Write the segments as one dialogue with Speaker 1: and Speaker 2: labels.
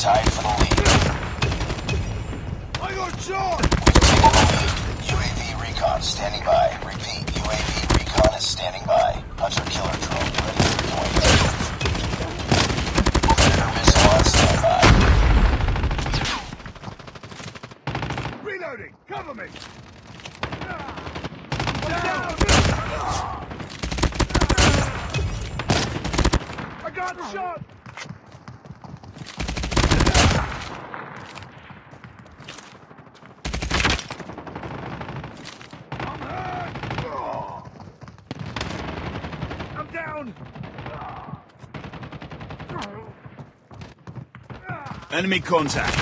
Speaker 1: tied for the lead. I
Speaker 2: got shot!
Speaker 1: UAV recon standing by. Repeat, UAV recon is standing by. Hunter killer drone ready.
Speaker 2: Enemy contact.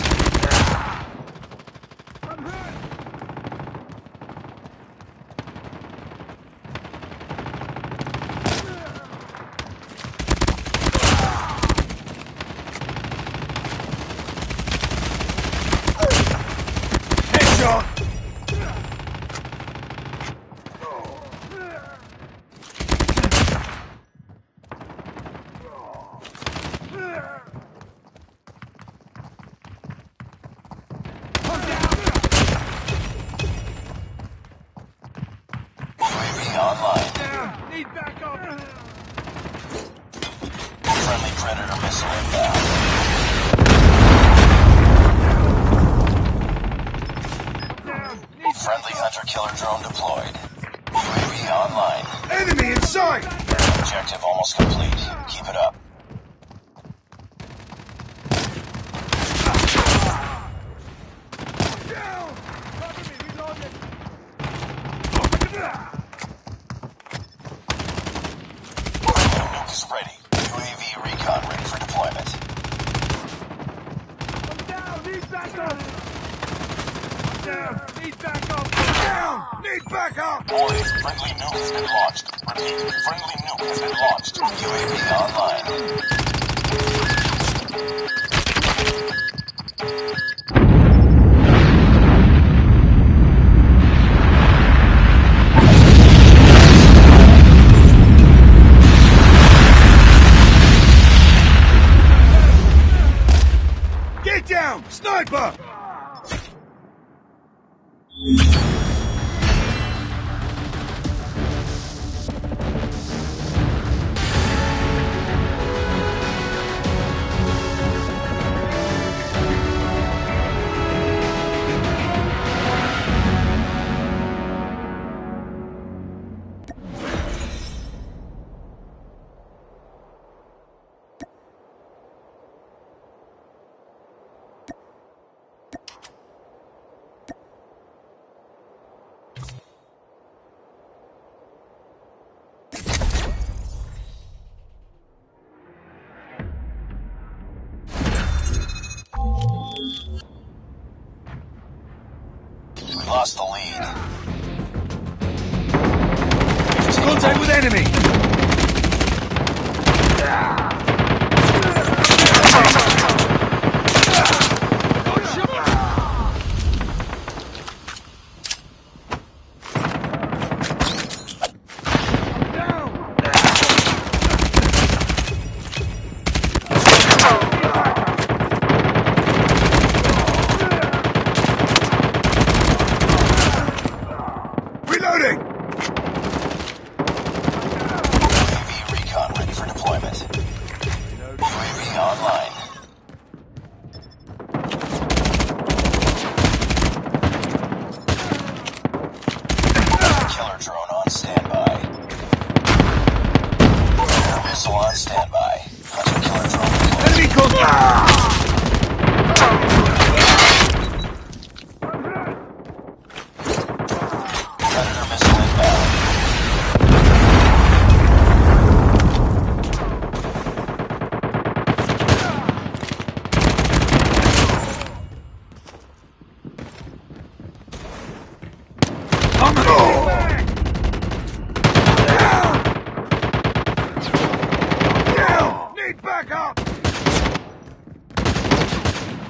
Speaker 2: Headshot! UAV
Speaker 1: online.
Speaker 2: Need backup!
Speaker 1: Friendly Predator missile inbound. Hunter-killer drone deployed. UAV online.
Speaker 2: Enemy in sight!
Speaker 1: Objective almost complete. Keep it up. Nuke is ready. UAV recon ready for deployment.
Speaker 2: Down! Need backup! Down! Need backup! Down! Need backup!
Speaker 1: Warning, friendly nuke has been launched. Repeat, friendly nuke has been launched. UAV online.
Speaker 2: We
Speaker 1: lost the lead. Contact with
Speaker 2: enemy! Reloading!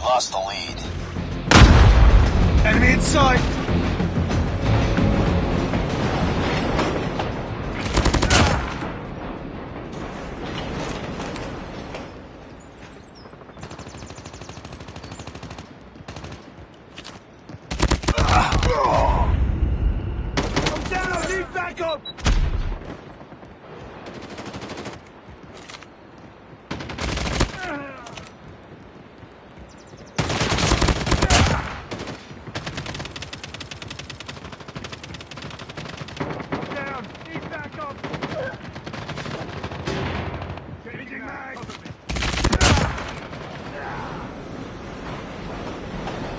Speaker 1: lost the lead.
Speaker 2: Enemy in sight! I'm down! I need backup! I'm down! Need backup! Changing mag!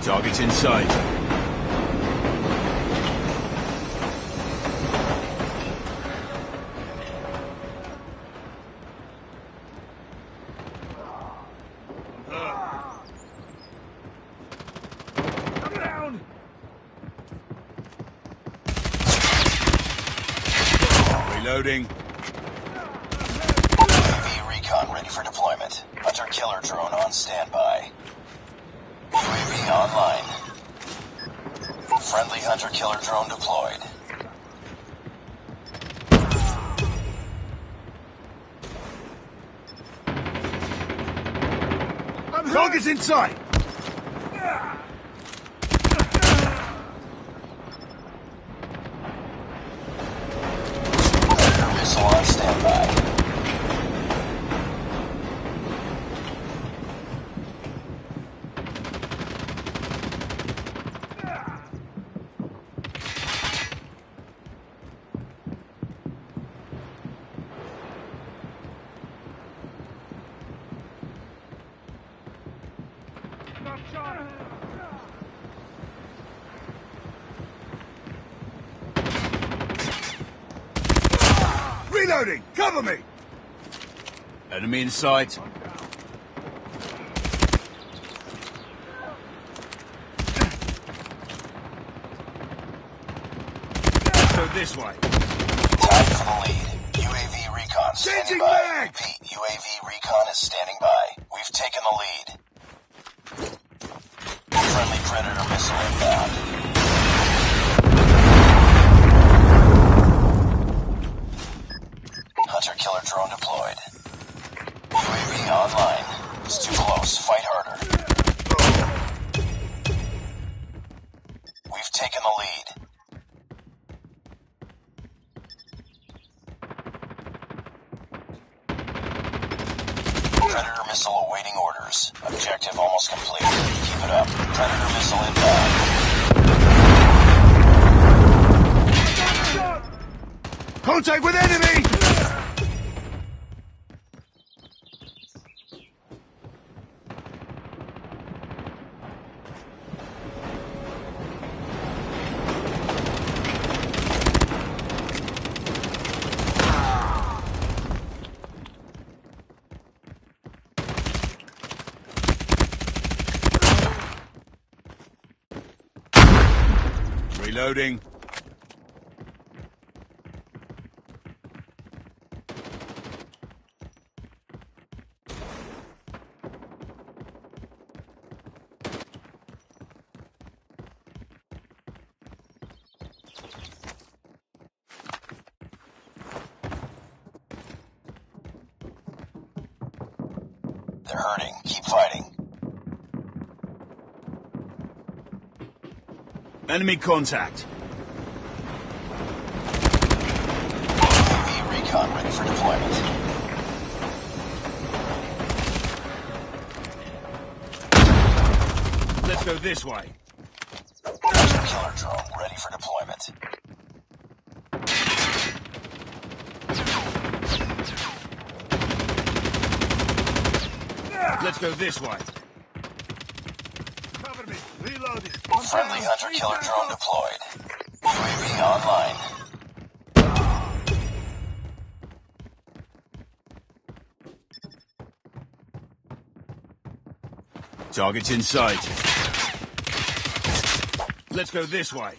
Speaker 2: Target's in sight. Reloading.
Speaker 1: UAV recon ready for deployment. Hunter killer drone on standby. UAV online. Friendly hunter killer drone deployed.
Speaker 2: I'm Target's in sight!
Speaker 1: Missile on standby. Not shot!
Speaker 2: Reloading! Cover me! Enemy in sight. Go this way. Time
Speaker 1: for the lead. UAV recon standing Changing by. mag! Repeat, UAV recon is standing by. We've taken the lead. Friendly Predator missile inbound. Predator missile inbound.
Speaker 2: Contact with enemy! Reloading.
Speaker 1: They're hurting. Keep fighting.
Speaker 2: Enemy contact.
Speaker 1: UAV recon ready for deployment.
Speaker 2: Let's go this way.
Speaker 1: Killer drone ready for deployment.
Speaker 2: Let's go this way. Cover me! Reloading! Friendly hunter
Speaker 1: killer drone deployed. UAV online.
Speaker 2: Target's in sight. Let's go this way.